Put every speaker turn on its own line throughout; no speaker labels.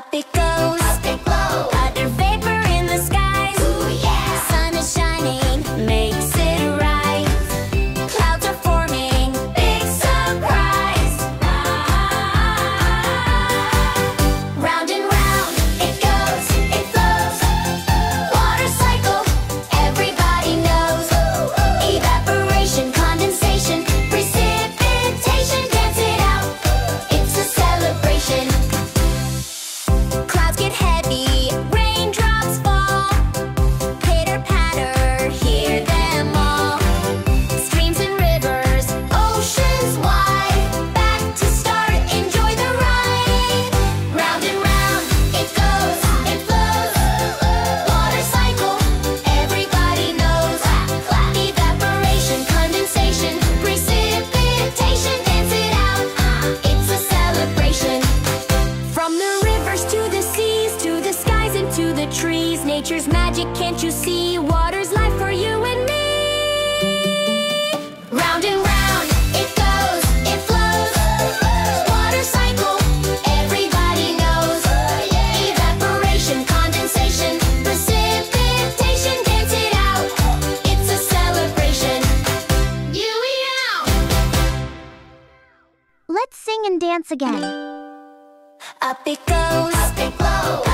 pick
up
magic, can't you see? Water's life for you and me. Round and round, it goes, it flows. Water cycle, everybody knows. Evaporation, condensation, precipitation Dance it out, it's a celebration.
Let's sing and dance again.
Up it goes,
up it
glows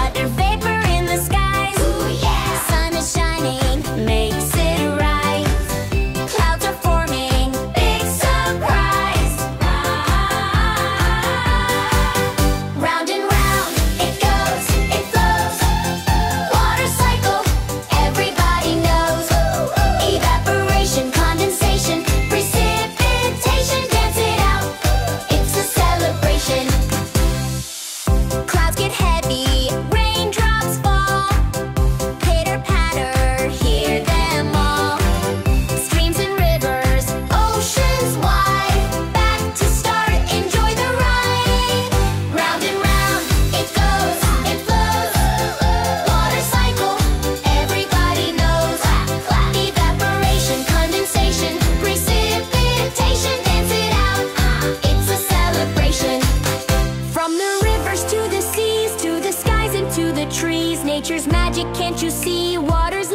trees, nature's magic, can't you see? Water's